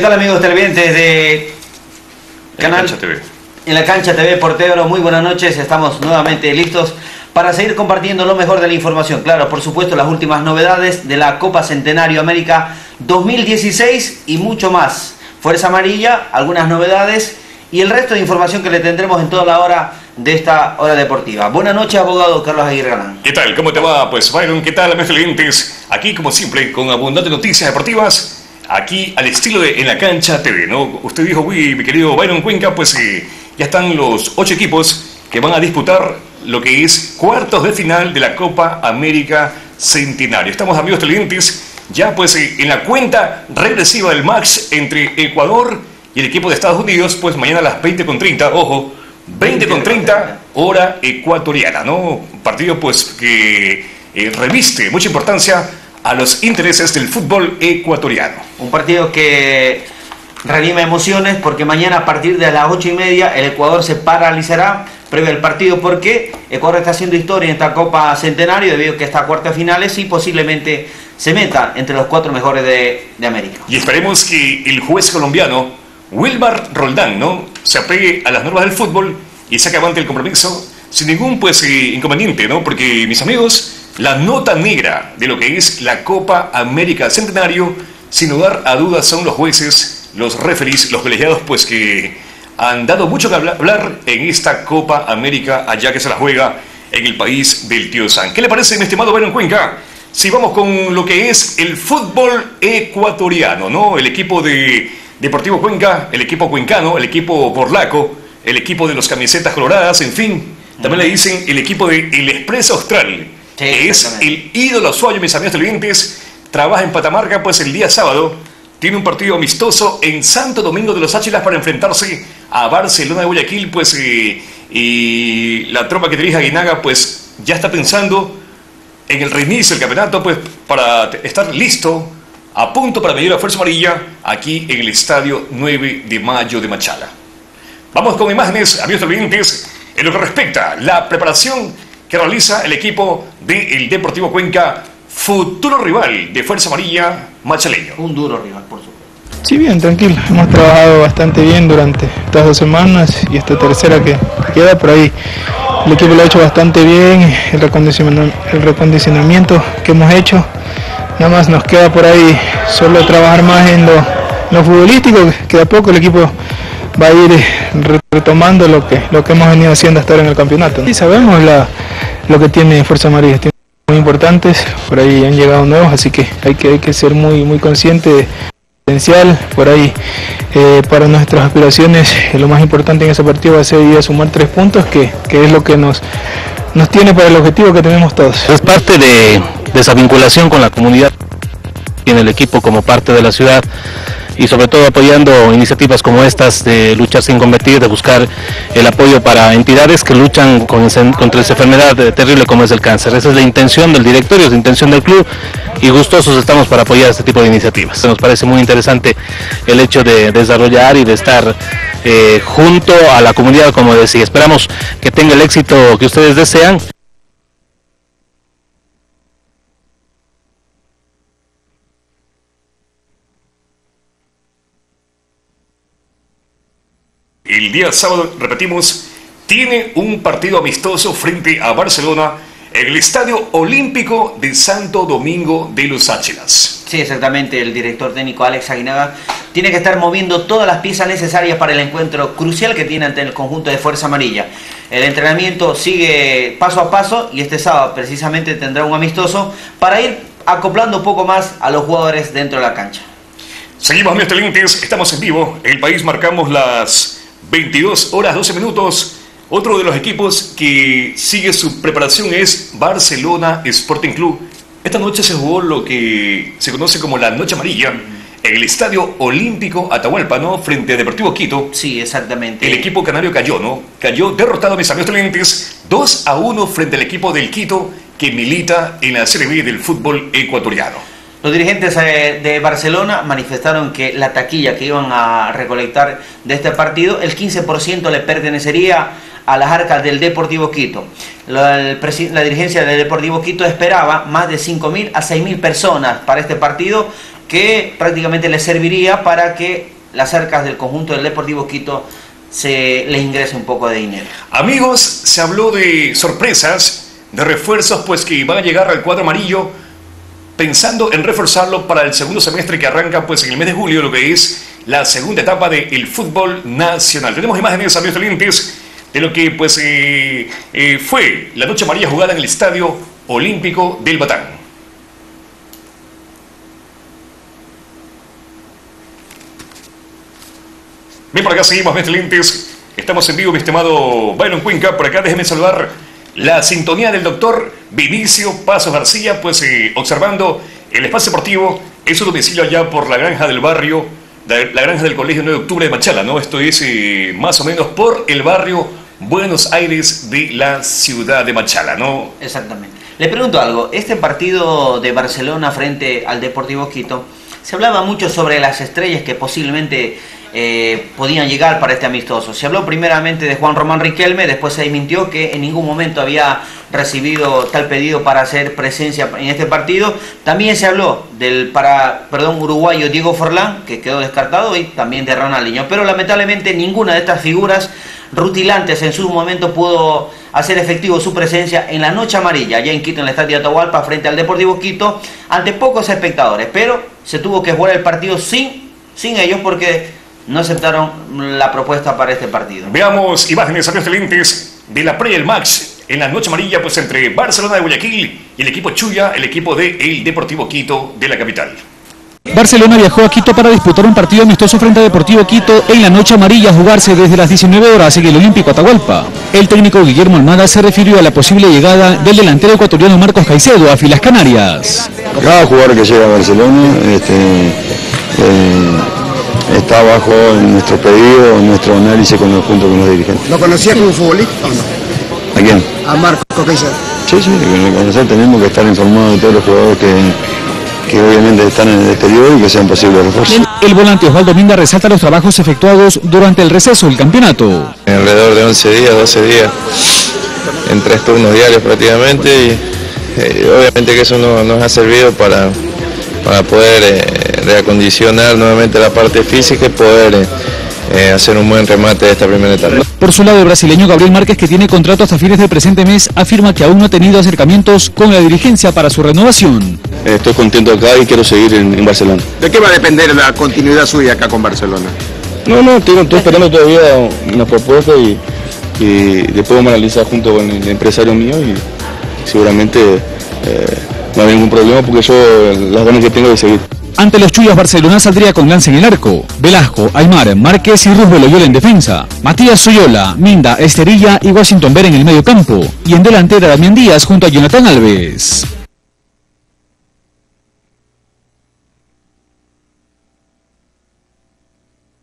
¿Qué tal amigos televidentes de Canal Cancha TV? En la cancha TV Portero, muy buenas noches, estamos nuevamente listos para seguir compartiendo lo mejor de la información. Claro, por supuesto, las últimas novedades de la Copa Centenario América 2016 y mucho más. Fuerza Amarilla, algunas novedades y el resto de información que le tendremos en toda la hora de esta hora deportiva. Buenas noches, abogado Carlos Aguirre Galán. ¿Qué tal? ¿Cómo te va? Pues Byron, ¿qué tal, amigos televidentes? Aquí, como siempre, con abundantes noticias deportivas aquí al estilo de En la Cancha TV, ¿no? Usted dijo, uy, mi querido Byron Cuenca, pues eh, ya están los ocho equipos que van a disputar lo que es cuartos de final de la Copa América Centenario. Estamos, amigos televidentes, ya pues eh, en la cuenta regresiva del Max entre Ecuador y el equipo de Estados Unidos, pues mañana a las 20.30, ojo, 20.30 hora ecuatoriana, ¿no? Partido pues que eh, reviste mucha importancia a los intereses del fútbol ecuatoriano. Un partido que reanima emociones porque mañana a partir de las ocho y media el Ecuador se paralizará previo al partido porque Ecuador está haciendo historia en esta Copa Centenario debido a que está a cuartas finales y posiblemente se meta entre los cuatro mejores de, de América. Y esperemos que el juez colombiano Wilmar Roldán ¿no? se apegue a las normas del fútbol y saque avante el compromiso sin ningún pues eh, inconveniente, ¿no? Porque mis amigos, la nota negra de lo que es la Copa América Centenario, sin lugar a dudas son los jueces, los referees, los colegiados, pues que han dado mucho que hablar en esta Copa América allá que se la juega en el país del tío San. ¿Qué le parece, mi estimado Bayron Cuenca? Si vamos con lo que es el fútbol ecuatoriano, ¿no? El equipo de Deportivo Cuenca, el equipo cuencano, el equipo porlaco, el equipo de los camisetas coloradas, en fin. También le dicen el equipo de El Expreso Austral, es el ídolo suyo, mis amigos televidentes. Trabaja en Patamarca, pues el día sábado tiene un partido amistoso en Santo Domingo de los Áchilas para enfrentarse a Barcelona de Guayaquil, pues eh, y la tropa que dirige Aguinaga, pues ya está pensando en el reinicio del campeonato, pues para estar listo, a punto para medir la fuerza amarilla aquí en el estadio 9 de mayo de Machala. Vamos con imágenes, amigos televidentes, en lo que respecta a la preparación que realiza el equipo del Deportivo Cuenca, futuro rival de Fuerza Amarilla Machaleño. Un duro rival, por supuesto. Sí, bien, tranquilo. Hemos trabajado bastante bien durante estas dos semanas y esta tercera que queda por ahí. El equipo lo ha hecho bastante bien, el recondicionamiento, el recondicionamiento que hemos hecho. Nada más nos queda por ahí solo trabajar más en lo, lo futbolístico, que de a poco el equipo va a ir retomando lo que, lo que hemos venido haciendo hasta ahora en el campeonato. Y sabemos la, lo que tiene Fuerza Amarilla, tiene muy importantes, por ahí han llegado nuevos, así que hay que, hay que ser muy, muy consciente de potencial, por ahí eh, para nuestras aspiraciones eh, lo más importante en ese partido va a ser ir a sumar tres puntos, que, que es lo que nos, nos tiene para el objetivo que tenemos todos. Es parte de, de esa vinculación con la comunidad, tiene el equipo como parte de la ciudad y sobre todo apoyando iniciativas como estas de luchar sin combatir, de buscar el apoyo para entidades que luchan contra esa enfermedad terrible como es el cáncer. Esa es la intención del directorio, es la intención del club y gustosos estamos para apoyar este tipo de iniciativas. Nos parece muy interesante el hecho de desarrollar y de estar eh, junto a la comunidad, como decía. Esperamos que tenga el éxito que ustedes desean. El día sábado, repetimos, tiene un partido amistoso frente a Barcelona en el Estadio Olímpico de Santo Domingo de los Áchilas. Sí, exactamente. El director técnico Alex Aguinaga tiene que estar moviendo todas las piezas necesarias para el encuentro crucial que tiene ante el conjunto de Fuerza Amarilla. El entrenamiento sigue paso a paso y este sábado precisamente tendrá un amistoso para ir acoplando un poco más a los jugadores dentro de la cancha. Seguimos, amigos televidentes, estamos en vivo. En el país marcamos las 22 horas 12 minutos. Otro de los equipos que sigue su preparación es Barcelona Sporting Club. Esta noche se jugó lo que se conoce como la Noche Amarilla en el Estadio Olímpico Atahualpa, ¿no? Frente a Deportivo Quito. Sí, exactamente. El equipo canario cayó, ¿no? Cayó derrotado, mis amigos televidentes, 2 a 1 frente al equipo del Quito que milita en la Serie B del fútbol ecuatoriano. Los dirigentes eh, de Barcelona manifestaron que la taquilla que iban a recolectar de este partido, el 15% le pertenecería a las arcas del Deportivo Quito. La, dirigencia del Deportivo Quito esperaba más de 5.000 a 6.000 personas para este partido que prácticamente le serviría para que las arcas del conjunto del Deportivo Quito se le ingrese un poco de dinero. Amigos, se habló de sorpresas, de refuerzos, pues que van a llegar al cuadro amarillo, pensando en reforzarlo para el segundo semestre que arranca pues en el mes de julio, lo que es la segunda etapa del fútbol nacional. Tenemos imágenes, amigos clientes, de lo que pues eh, eh, fue la noche amarilla jugada en el Estadio Olímpico del Batán. Bien, por acá seguimos, mis lentes. Estamos en vivo, mi estimado Byron Cuenca. Por acá déjeme saludar la sintonía del doctor Vinicio Pasos García, pues eh, observando el espacio deportivo es su domicilio allá por la granja del barrio, la, granja del Colegio 9 de Octubre de Machala, ¿no? Esto es eh, más o menos por el barrio Buenos Aires de la ciudad de Machala, ¿no? Exactamente. Le pregunto algo, este partido de Barcelona frente al Deportivo Quito, se hablaba mucho sobre las estrellas que posiblemente eh, podían llegar para este amistoso. Se habló primeramente de Juan Román Riquelme, después se mintió que en ningún momento había recibido tal pedido para hacer presencia en este partido. También se habló del para, perdón, uruguayo Diego Forlán, que quedó descartado, y también de Ronaldinho. Pero lamentablemente ninguna de estas figuras rutilantes en su momento pudo hacer efectivo su presencia en la noche amarilla, allá en Quito, en el estadio de Atahualpa, frente al Deportivo Quito, ante pocos espectadores. Pero se tuvo que jugar el partido sin, sin ellos porque no aceptaron la propuesta para este partido. Veamos imágenes excelentes de la pre el Max en la noche amarilla pues entre Barcelona de Guayaquil y el equipo Chuya, el equipo de el Deportivo Quito de la capital. Barcelona viajó a Quito para disputar un partido amistoso frente a Deportivo Quito en la noche amarilla a jugarse desde las 19 horas en el Olímpico Atahualpa. El técnico Guillermo Almada se refirió a la posible llegada del delantero ecuatoriano Marcos Caicedo a Filas Canarias. Cada jugador que llega a Barcelona este, eh, está bajo nuestro pedido, nuestro análisis con los, junto con los dirigentes. ¿Lo conocía como futbolista o no? ¿A quién? A Marco Caicedo. Sí, sí, conocer tenemos que estar informados de todos los jugadores que, que obviamente están en el exterior y que sean posibles refuerzos. El volante Osvaldo Minda resalta los trabajos efectuados durante el receso del campeonato. Alrededor de 11 días, 12 días, en tres turnos diarios prácticamente y eh, obviamente que eso no- nos ha servido para, para poder eh, reacondicionar nuevamente la parte física y poder eh, eh, hacer un buen remate de esta primera etapa. Por su lado, el brasileño Gabriel Márquez, que tiene contrato hasta fines del presente mes, afirma que aún no ha tenido acercamientos con la dirigencia para su renovación. Estoy contento acá y quiero seguir en, en Barcelona. ¿De qué va a depender la continuidad suya acá con Barcelona? No, no, estoy, estoy esperando todavía una propuesta y, y después vamos a analizar junto con el empresario mío y seguramente eh, no hay ningún problema porque yo las ganas que tengo de seguir. Ante los Chuyas, Barcelona saldría con Lance en el arco, Velasco, Aymar, Márquez y Ruz Beloyola en defensa, Matías Soyola, Minda, Esterilla y Washington Ver en el medio campo, y en delantera Damián Díaz junto a Jonathan Alves.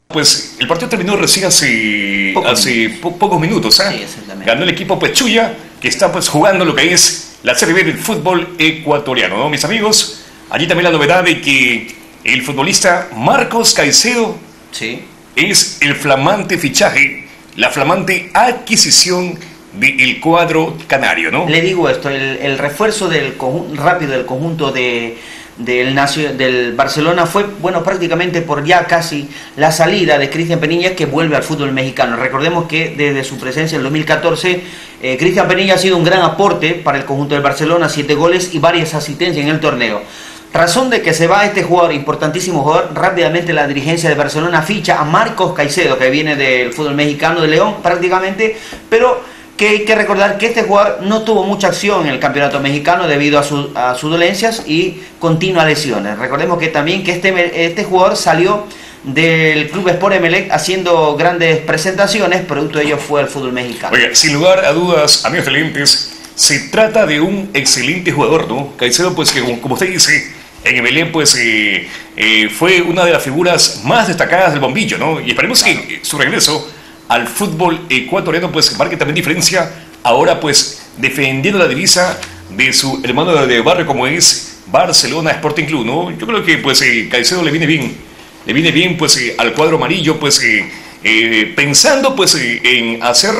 Pues el partido terminó recién hace, Pocos hace po- pocos minutos. ¿ah? Sí, exactamente. Ganó el equipo Pechuya, que está pues jugando lo que es la Serie B del fútbol ecuatoriano. ¿no? Mis amigos, allí también la novedad de que el futbolista Marcos Caicedo Sí. es el flamante fichaje, la flamante adquisición del cuadro canario, ¿no? Le digo esto, el, el refuerzo del rápido del conjunto de, del, del Barcelona fue, bueno, prácticamente por ya casi la salida de Cristian Penilla que vuelve al fútbol mexicano. Recordemos que desde su presencia en el 2014, eh, Cristian Penilla ha sido un gran aporte para el conjunto del Barcelona, siete goles y varias asistencias en el torneo. Razón de que se va este jugador, importantísimo jugador, rápidamente la dirigencia de Barcelona ficha a Marcos Caicedo, que viene del fútbol mexicano de León prácticamente, pero que hay que recordar que este jugador no tuvo mucha acción en el campeonato mexicano debido a, su- a sus dolencias y continuas lesiones. Recordemos que también que este, este jugador salió del club Sport Emelec haciendo grandes presentaciones, producto de ello fue el fútbol mexicano. Oiga, sin lugar a dudas, amigos televidentes, se trata de un excelente jugador, ¿no? Caicedo, pues que como usted dice, en Belén, pues eh, eh, fue una de las figuras más destacadas del bombillo, ¿no? Y esperemos que su regreso al fútbol ecuatoriano, pues marque también diferencia, ahora pues defendiendo la divisa de su hermano de barrio como es Barcelona Sporting Club, ¿no? Yo creo que pues eh, Caicedo le viene bien, le viene bien pues eh, al cuadro amarillo, pues eh, eh, pensando pues en hacer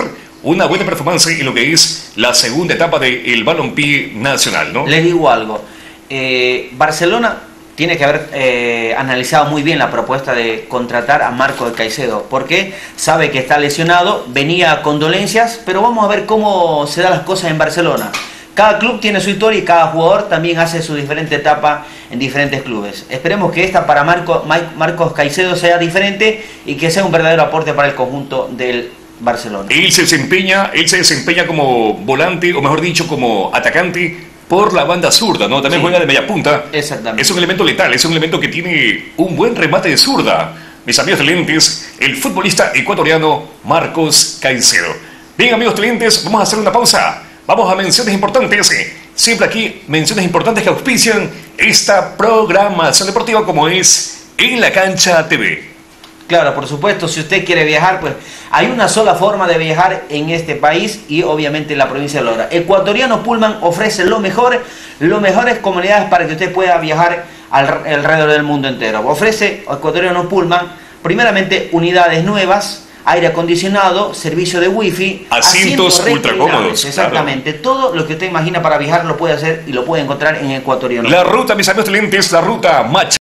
una buena performance en lo que es la segunda etapa del balompié nacional, ¿no? Les digo algo, eh, Barcelona tiene que haber eh, analizado muy bien la propuesta de contratar a Marco Caicedo, porque sabe que está lesionado, venía con dolencias, pero vamos a ver cómo se dan las cosas en Barcelona. Cada club tiene su historia y cada jugador también hace su diferente etapa en diferentes clubes. Esperemos que esta para Marco, Marcos Caicedo sea diferente y que sea un verdadero aporte para el conjunto del Barcelona. Él se desempeña, él se desempeña como volante, o mejor dicho, como atacante por la banda zurda, ¿no? También juega de media punta. Exactamente. Es un elemento letal, es un elemento que tiene un buen remate de zurda. Mis amigos lentes, el futbolista ecuatoriano Marcos Caicedo. Bien, amigos clientes, vamos a hacer una pausa. Vamos a menciones importantes. Siempre aquí menciones importantes que auspician esta programación deportiva como es En la Cancha TV. Claro, por supuesto, si usted quiere viajar, pues hay una sola forma de viajar en este país y obviamente en la provincia de Lora. Ecuatoriano Pullman ofrece lo mejor, los mejores comunidades para que usted pueda viajar alrededor del mundo entero. Ofrece Ecuatoriano Pullman, primeramente, unidades nuevas, aire acondicionado, servicio de wifi, asientos, ultra cómodos. Exactamente, todo lo que usted imagina para viajar lo puede hacer y lo puede encontrar en Ecuatoriano. La ruta, mis amigos clientes, la ruta Macha.